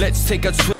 Let's take a trip.